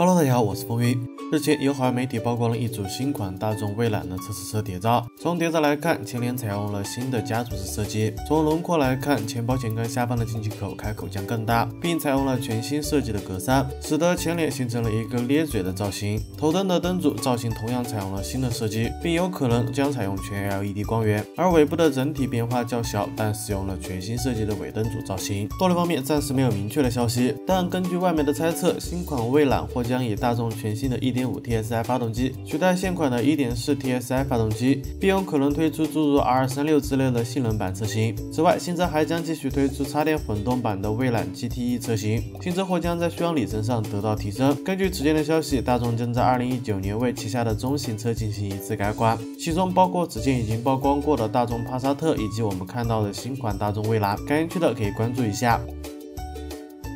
Hello，大家好，我是风云。日前，有海外媒体曝光了一组新款大众蔚揽的测试车谍照。从谍照来看，前脸采用了新的家族式设计。从轮廓来看，前保险杠下方的进气口开口将更大，并采用了全新设计的格栅，使得前脸形成了一个咧嘴的造型。头灯的灯组造型同样采用了新的设计，并有可能将采用全 LED 光源。而尾部的整体变化较小，但使用了全新设计的尾灯组造型。动力方面暂时没有明确的消息，但根据外媒的猜测，新款蔚揽或将以大众全新的1.5 TSI 发动机取代现款的1.4 TSI 发动机，并有可能推出诸如 R36 之类的性能版车型。此外，新车还将继续推出插电混动版的蔚揽 GTE 车型，新车或将在续航里程上得到提升。根据此前的消息，大众将在2019年为旗下的中型车进行一次改款，其中包括此前已经曝光过的大众帕萨特以及我们看到的新款大众蔚蓝。感兴趣的可以关注一下。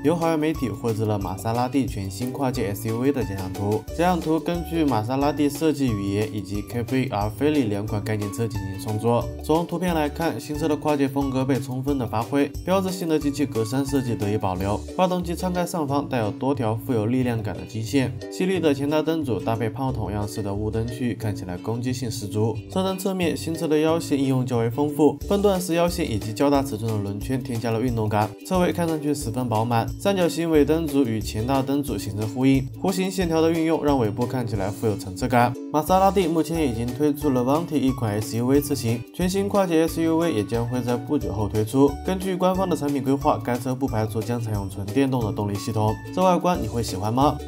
有海外媒体获知了玛莎拉蒂全新跨界 SUV 的假想图。假想图根据玛莎拉蒂设计语言以及 Capri R 菲利两款概念车进行创作。从图片来看，新车的跨界风格被充分的发挥，标志性的进气格栅设计得以保留。发动机舱盖上方带有多条富有力量感的金线，犀利的前大灯组搭配炮筒样式的雾灯区域，看起来攻击性十足。车灯侧面，新车的腰线应用较为丰富，分段式腰线以及较大尺寸的轮圈添加了运动感，车尾看上去十分饱满。三角形尾灯组与前大灯组形成呼应，弧形线条的运用让尾部看起来富有层次感。玛莎拉蒂目前已经推出了 Vanti 一款 SUV 车型，全新跨界 SUV 也将会在不久后推出。根据官方的产品规划，该车不排除将采用纯电动的动力系统。这外观你会喜欢吗？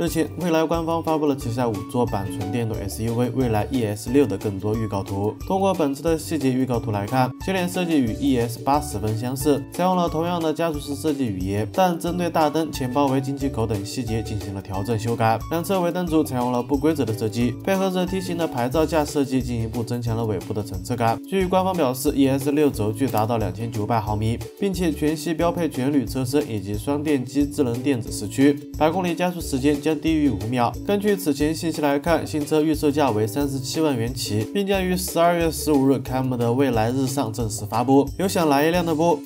日前，蔚来官方发布了旗下五座版纯电动 SUV 蔚来 ES 六的更多预告图。通过本次的细节预告图来看，前脸设计与 ES 八十分相似，采用了同样的家族式设计语言，但针对大灯、前包围、进气口等细节进行了调整修改。两侧尾灯组采用了不规则的设计，配合着梯形的牌照架设计，进一步增强了尾部的层次感。据官方表示，ES 六轴距达到两千九百毫米，并且全系标配全铝车身以及双电机智能电子四驱，百公里加速时间将。低于五秒。根据此前信息来看，新车预售价为三十七万元起，并将于十二月十五日开幕的未来日上正式发布。有想来一辆的不？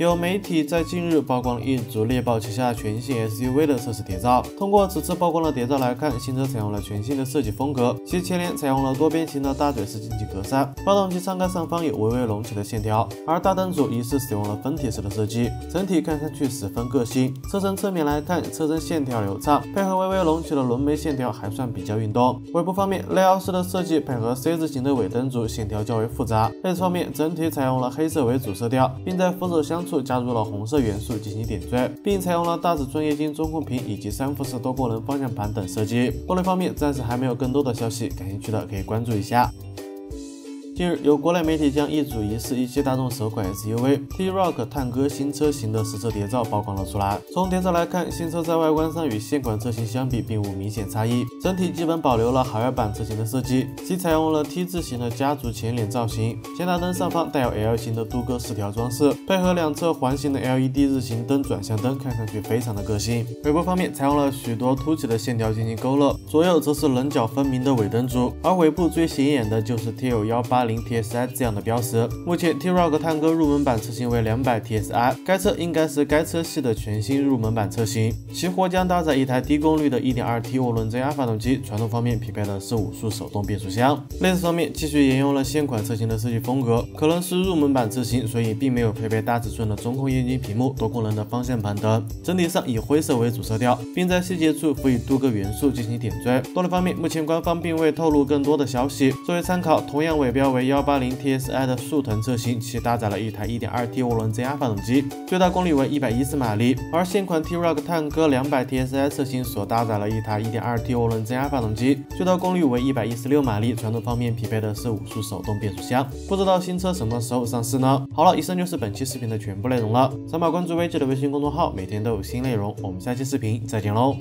有媒体在近日曝光了一组猎豹旗下全新 SUV 的测试谍照。通过此次曝光的谍照来看，新车采用了全新的设计风格，其前脸采用了多边形的大嘴式进气格栅，发动机舱盖上方有微微隆起的线条，而大灯组疑似使用了分体式的设计，整体看上去十分个性。车身侧面来看，车身线条流畅，配合微微隆起的轮眉线条，还算比较运动。尾部方面，雷奥式的设计配合 C 字形的尾灯组，线条较为复杂。内侧面，整体采用了黑色为主色调，并在扶手箱。加入了红色元素进行点缀，并采用了大尺寸液晶中控屏以及三辐式多功能方向盘等设计。动力方面暂时还没有更多的消息，感兴趣的可以关注一下。近日，有国内媒体将一组疑似一汽大众首款 SUV T-Roc 探歌新车型的实车谍照曝光了出来。从谍照来看，新车在外观上与现款车型相比并无明显差异，整体基本保留了海外版车型的设计，其采用了 T 字形的家族前脸造型，前大灯上方带有 L 型的镀铬饰条装饰，配合两侧环形的 LED 日行灯转向灯，看上去非常的个性。尾部方面采用了许多凸起的线条进行勾勒，左右则是棱角分明的尾灯组，而尾部最显眼的就是 T5 幺八零。TSI 这样的标识。目前 T-Roc 探歌入门版车型为两百 TSI，该车应该是该车系的全新入门版车型。其或将搭载一台低功率的 1.2T 涡轮增压发动机，传动方面匹配的是五速手动变速箱。内饰方面继续沿用了现款车型的设计风格，可能是入门版车型，所以并没有配备大尺寸的中控液晶屏幕、多功能的方向盘等。整体上以灰色为主色调，并在细节处赋予镀铬元素进行点缀。动力方面，目前官方并未透露更多的消息。作为参考，同样尾标为。幺八零 TSI 的速腾车型，其搭载了一台一点二 T 涡轮增压发动机，最大功率为一百一十马力；而现款 T-Roc 探歌两百 TSI 车型所搭载了一台一点二 T 涡轮增压发动机，最大功率为一百一十六马力，传动方面匹配的是五速手动变速箱。不知道新车什么时候上市呢？好了，以上就是本期视频的全部内容了。扫码关注微记的微信公众号，每天都有新内容。我们下期视频再见喽！